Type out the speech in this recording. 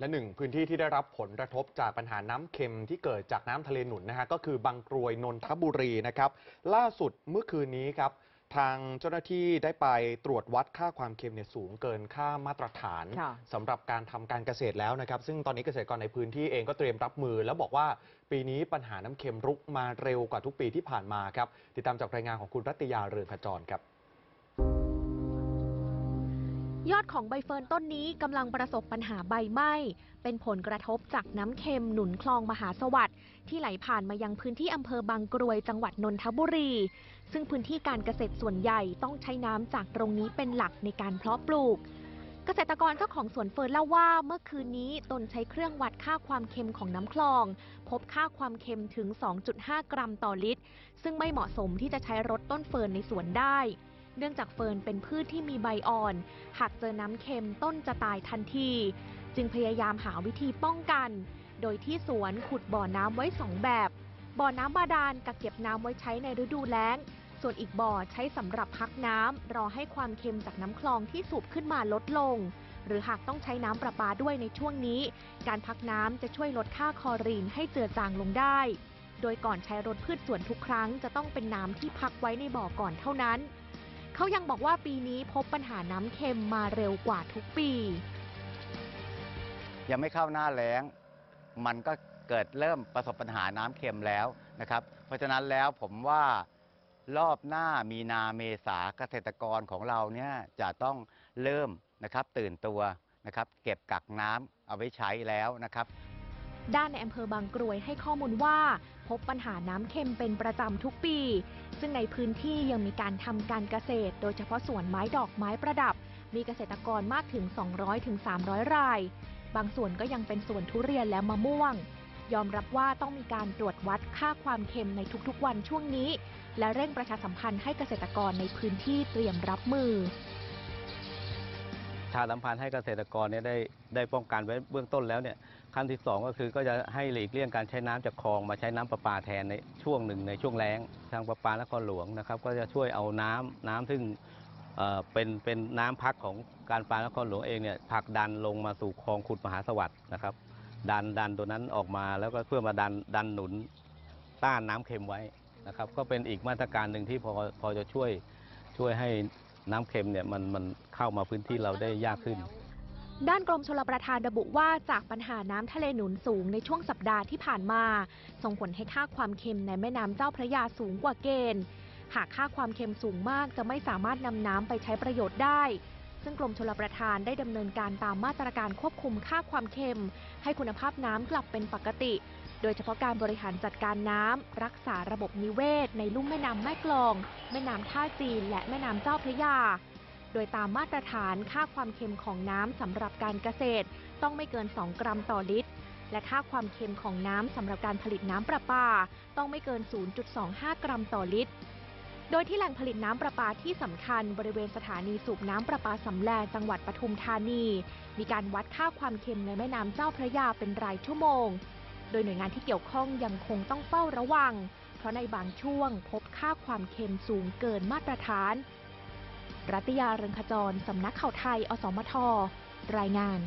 และหนึ่งพื้นที่ที่ได้รับผลกระทบจากปัญหาน้ำเค็มที่เกิดจากน้ำทะเลหนุนนะฮะก็คือบางกรวยนนทบุรีนะครับล่าสุดเมื่อคืนนี้ครับทางเจ้าหน้าที่ได้ไปตรวจวัดค่าความเค็มเนี่ยสูงเกินค่ามาตรฐานค่ะสำหรับการทำการเกษตรแล้วนะครับ ซึ่งตอนนี้เกษตรกรในพื้นที่เองก็เตรียมรับมือ แล้วบอกว่าปีนี้ปัญหาน้ำเค็มรุกมาเร็วกว่าทุกปีที่ผ่านมาครับติดตามจากรายงานของคุณรัตยาเรืองขจรครับ ยอดของใบเฟิร์นต้นนี้กำลังประสบปัญหาใบไหม้ เป็นผลกระทบจากน้ำเค็มหนุนคลองมหาสวัสดิ์ที่ไหลผ่านมายังพื้นที่อำเภอบางกรวยจังหวัดนนทบุรี ซึ่งพื้นที่การเกษตรส่วนใหญ่ต้องใช้น้ำจากตรงนี้เป็นหลักในการเพาะปลูก เกษตรกรเจ้าของสวนเฟิร์นเล่าว่าเมื่อคืนนี้ตนใช้เครื่องวัดค่าความเค็มของน้ำคลอง พบค่าความเค็มถึง 2.5 กรัมต่อลิตร ซึ่งไม่เหมาะสมที่จะใช้รดต้นเฟิร์นในสวนได้ เนื่องจากเฟิร์นเป็นพืชที่มีใบอ่อน หากเจอน้ำเค็มต้นจะตายทันที จึงพยายามหาวิธีป้องกัน โดยที่สวนขุดบ่อน้ำไว้สองแบบ บ่อน้ำบาดาลกักเก็บน้ำไว้ใช้ในฤดูแล้ง ส่วนอีกบ่อใช้สำหรับพักน้ำรอให้ความเค็มจากน้ำคลองที่สูบขึ้นมาลดลง หรือหากต้องใช้น้ำประปาด้วยในช่วงนี้ การพักน้ำจะช่วยลดค่าคอรีนให้เจือจางลงได้โดยก่อนใช้รถพืชสวนทุกครั้งจะต้องเป็นน้ำที่พักไว้ในบ่อก่อนเท่านั้น เขายังบอกว่าปีนี้พบปัญหาน้ำเค็มมาเร็วกว่าทุกปี ยังไม่เข้าหน้าแล้ง มันก็เกิดเริ่มประสบปัญหาน้ำเค็มแล้วนะครับ เพราะฉะนั้นแล้วผมว่ารอบหน้ามีนาเมษาเกษตรกรของเราเนี่ยจะต้องเริ่มนะครับตื่นตัวนะครับ เก็บกักน้ำเอาไว้ใช้แล้วนะครับ ด้านในอำเภอบางกรวยให้ข้อมูลว่า พบปัญหาน้ำเค็มเป็นประจำทุกปี ซึ่งในพื้นที่ยังมีการทำการเกษตร โดยเฉพาะสวนไม้ดอกไม้ประดับ มีเกษตรกรมากถึง 200-300ถึงราย บางส่วนก็ยังเป็นสวนทุเรียนและมะม่วง ยอมรับว่าต้องมีการตรวจวัดค่าความเค็มในทุกๆวันช่วงนี้ และเร่งประชาสัมพันธ์ให้เกษตรกรในพื้นที่เตรียมรับมือ ชาสัมพันธ์ให้เกษตรกรเนี่ยได้ได้ป้องกันไว้เบื้องต้นแล้วเนี่ยขั้นที่สองก็คือก็จะให้หลีกเลี่ยงการใช้น้ำจากคลองมาใช้น้ำประปาแทนในช่วงหนึ่งในช่วงแล้งทางประปานครหลวงนะครับ ก็จะช่วยเอาน้ำน้ำซึ่งเเป็นเป็นน้ำพักของการปานครหลวงเองเนี่ยผลักดันลงมาสู่คลองขุดมหาสวัสดิ์นะครับ ดันดันตัวนั้นออกมาแล้วก็เพื่อมาดันดันหนุนต้านน้ำเค็มไว้นะครับ ก็เป็นอีกมาตรการหนึ่งที่พอพอจะช่วยช่วยให้น้ำเค็มเนี่ยมันมัน เข้ามาพื้นที่เราได้ยากขึ้น ด้านกรมชลประทานระบุว่าจากปัญหาน้ำทะเลหนุนสูงในช่วงสัปดาห์ที่ผ่านมา ส่งผลให้ค่าความเค็มในแม่น้ำเจ้าพระยาสูงกว่าเกณฑ์หากค่าความเค็มสูงมากจะไม่สามารถนำน้ำไปใช้ประโยชน์ได้ ซึ่งกรมชลประทานได้ดำเนินการตามมาตรการควบคุมค่าความเค็ม ให้คุณภาพน้ำกลับเป็นปกติ โดยเฉพาะการบริหารจัดการน้ำรักษาระบบนิเวศ ในลุ่มแม่น้ำแม่กลอง แม่น้ำท่าจีน และแม่น้ำเจ้าพระยา โดยตามมาตรฐานค่าความเค็มของน้ำสำหรับการเกษตร ต้องไม่เกิน 2 กรัมต่อลิตร และค่าความเค็มของน้ำสำหรับการผลิตน้ำประปา ต้องไม่เกิน 0.25 กรัมต่อลิตร โดยที่แหล่งผลิตน้ำประปาที่สำคัญบริเวณสถานีสูบน้ำประปาสำแลจังหวัดปทุมธานี มีการวัดค่าความเค็มในแม่น้ำเจ้าพระยาเป็นรายชั่วโมง โดยหน่วยงานที่เกี่ยวข้องยังคงต้องเฝ้าระวัง เพราะในบางช่วงพบค่าความเค็มสูงเกินมาตรฐาน รัตยาเริงขจรสำนักข่าวไทย อสมท รายงาน